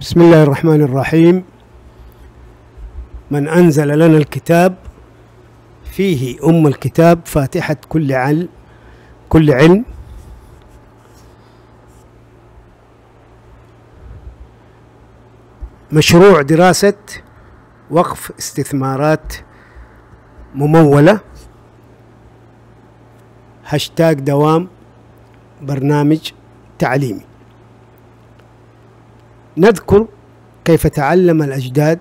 بسم الله الرحمن الرحيم. من أنزل لنا الكتاب فيه أم الكتاب فاتحة كل علم كل علم. مشروع دراسة وقف استثمارات ممولة. هاشتاج دوام برنامج تعليمي. نذكر كيف تعلم الأجداد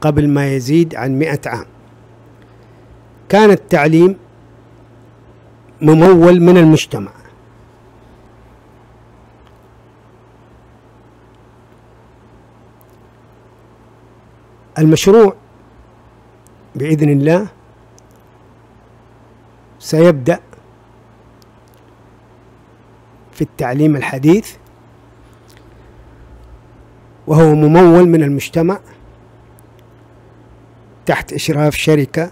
قبل ما يزيد عن مئة عام. كان التعليم ممول من المجتمع. المشروع بإذن الله سيبدأ في التعليم الحديث وهو ممول من المجتمع تحت إشراف شركة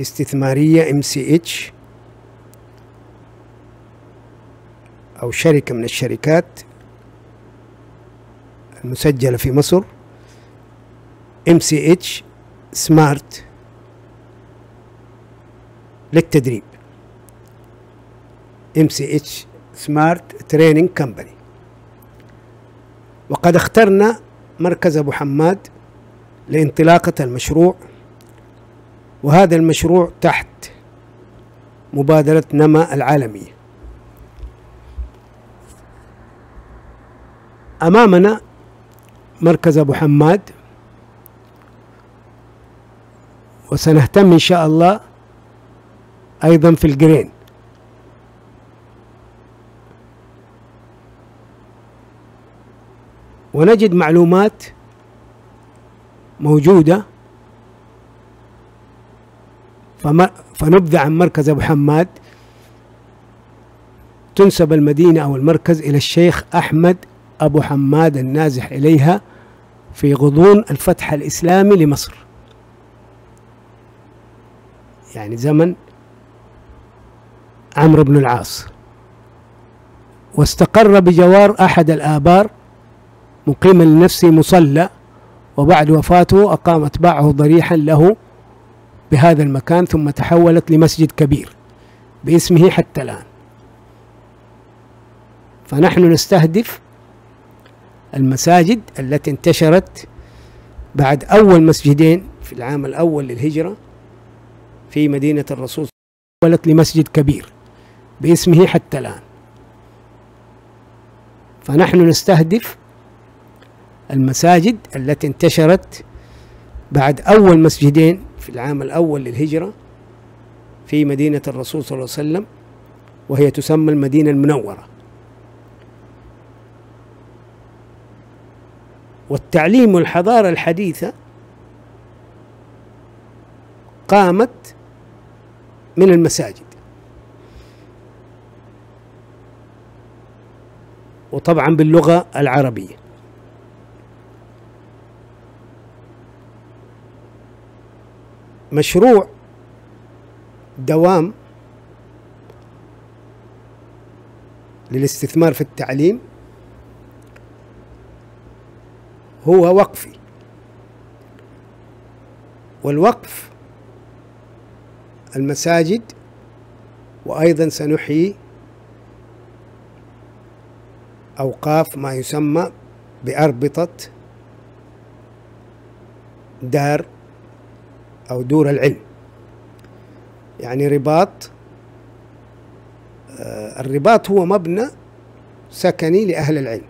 استثمارية MCH أو شركة من الشركات المسجلة في مصر. ام سي اتش سمارت للتدريب. MCH Smart Training Company وقد اخترنا مركز أبو حماد لانطلاقة المشروع وهذا المشروع تحت مبادرة نما العالمية. أمامنا مركز أبو حماد وسنهتم إن شاء الله أيضا في الجرين. ونجد معلومات موجودة فما فنبذع عن مركز أبو حماد. تنسب المدينة أو المركز إلى الشيخ أحمد أبو حماد النازح إليها في غضون الفتح الإسلامي لمصر. يعني زمن عمرو بن العاص. واستقر بجوار أحد الآبار مقيما لنفسه مصلى وبعد وفاته أقام أتباعه ضريحا له بهذا المكان ثم تحولت لمسجد كبير باسمه حتى الآن. فنحن نستهدف المساجد التي انتشرت بعد أول مسجدين في العام الأول للهجرة في مدينة الرسول تحولت لمسجد كبير باسمه حتى الآن. فنحن نستهدف المساجد التي انتشرت بعد أول مسجدين في العام الأول للهجرة في مدينة الرسول صلى الله عليه وسلم وهي تسمى المدينة المنورة. والتعليم والحضارة الحديثة قامت من المساجد. وطبعا باللغة العربية. مشروع دوام للاستثمار في التعليم هو وقفي. والوقف المساجد وأيضا سنحيي أوقاف ما يسمى بأربطة دار أو دور العلم. يعني رباط آه الرباط هو مبنى سكني لأهل العلم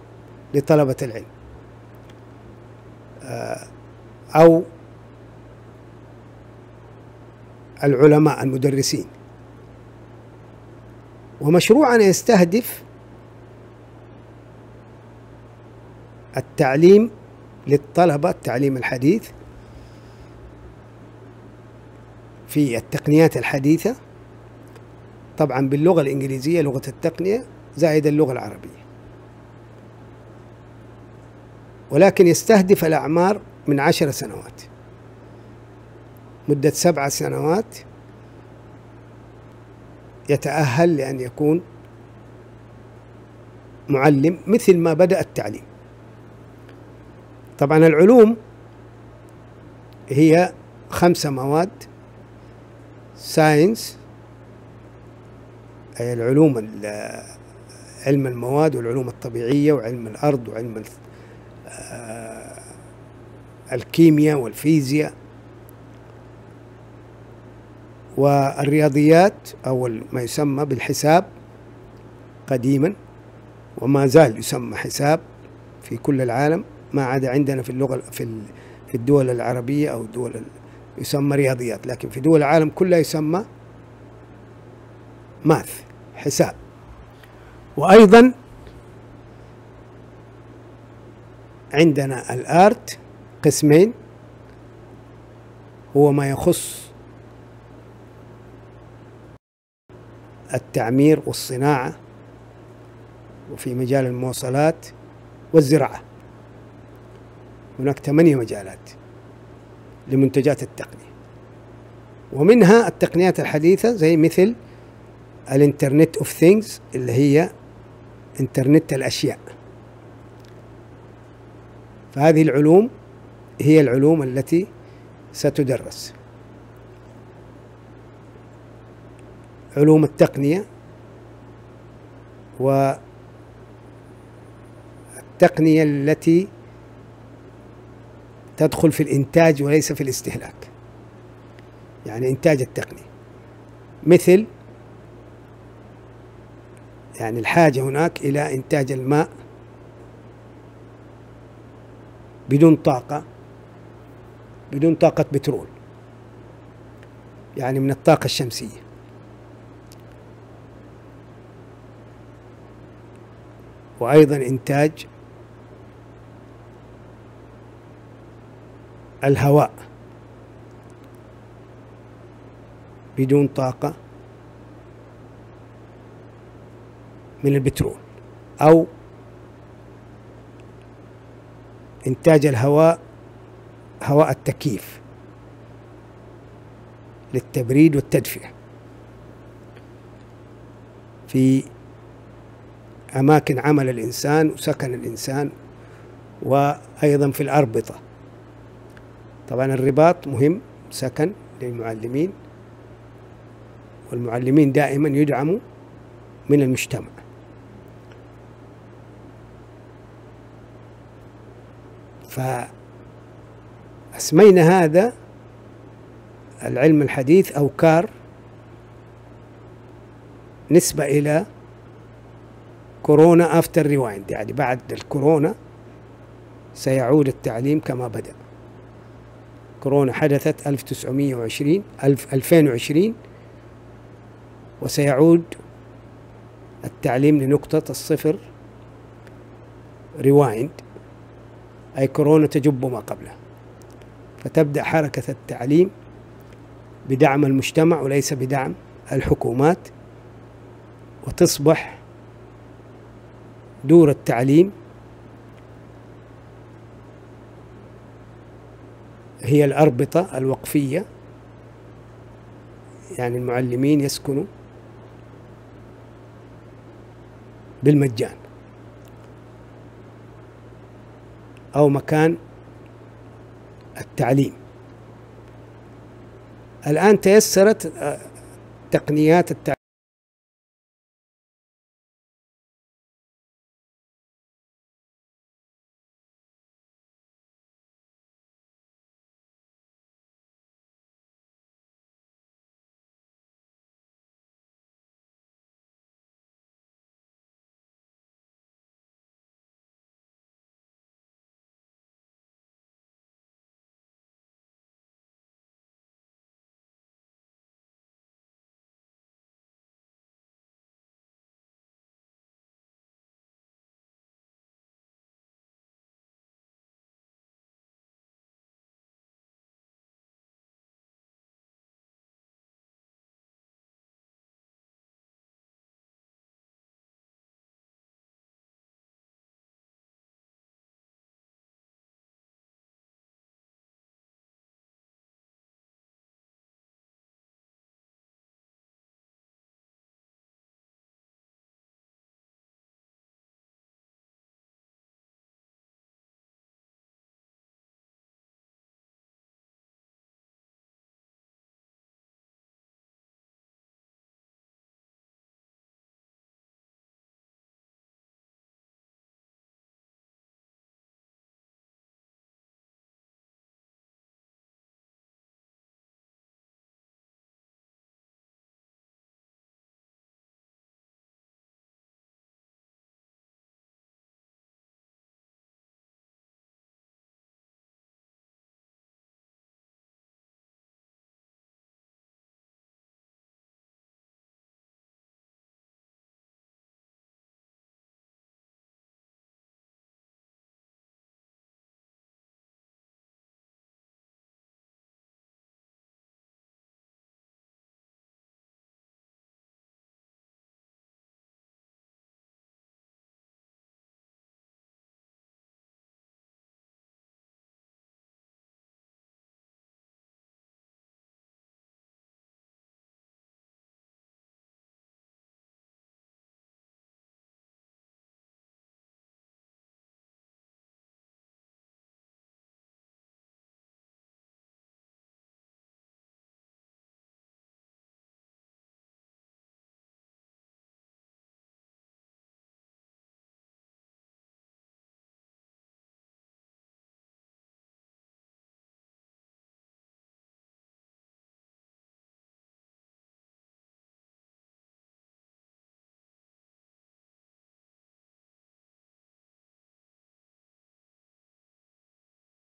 لطلبة العلم. آه أو العلماء المدرسين. ومشروعنا يستهدف التعليم للطلبة التعليم الحديث في التقنيات الحديثة. طبعا باللغة الإنجليزية لغة التقنية زائد اللغة العربية. ولكن يستهدف الأعمار من عشر سنوات. مدة سبع سنوات يتأهل لأن يكون معلم مثل ما بدأ التعليم. طبعا العلوم هي خمسة مواد. ساينس أي العلوم علم المواد والعلوم الطبيعية وعلم الأرض وعلم آه، الكيمياء والفيزياء والرياضيات أو ما يسمى بالحساب قديما وما زال يسمى حساب في كل العالم ما عدا عندنا في اللغة في الدول العربية أو الدول يسمى رياضيات لكن في دول العالم كلها يسمى ماث حساب. وأيضا عندنا الآرت قسمين هو ما يخص التعمير والصناعة وفي مجال المواصلات والزراعة. هناك ثمانية مجالات. لمنتجات التقنية. ومنها التقنيات الحديثة زي مثل ال Internet of Things اللي هي انترنت الأشياء. فهذه العلوم هي العلوم التي ستدرس. علوم التقنية والتقنية التي تدخل في الإنتاج وليس في الاستهلاك. يعني إنتاج التقنيه مثل يعني الحاجة هناك إلى إنتاج الماء بدون طاقة بدون طاقة بترول. يعني من الطاقة الشمسية. وأيضا إنتاج الهواء بدون طاقة من البترول أو إنتاج الهواء هواء التكييف للتبريد والتدفئة. في أماكن عمل الإنسان وسكن الإنسان وأيضا في الأربطة. طبعا الرباط مهم سكن للمعلمين والمعلمين دائما يدعموا من المجتمع. فأسمينا هذا العلم الحديث أو كار نسبة إلى كورونا افتر ريوايند يعني بعد الكورونا سيعود التعليم كما بدأ. كورونا حدثت 1920 2020 وسيعود التعليم لنقطة الصفر ريوايند أي كورونا تجب ما قبله. فتبدأ حركة التعليم بدعم المجتمع وليس بدعم الحكومات وتصبح دور التعليم هي الأربطة الوقفية. يعني المعلمين يسكنوا بالمجان. أو مكان التعليم. الآن تيسرت تقنيات التعليم